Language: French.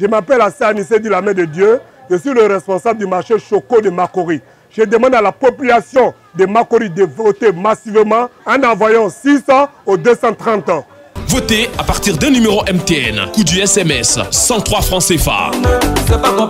Je m'appelle Hassan dit la main de Dieu. Je suis le responsable du marché Choco de Makori. Je demande à la population de Makori de voter massivement en envoyant 600 aux 230 ans. Votez à partir d'un numéro MTN, coût du SMS, 103 francs CFA. C'est pas.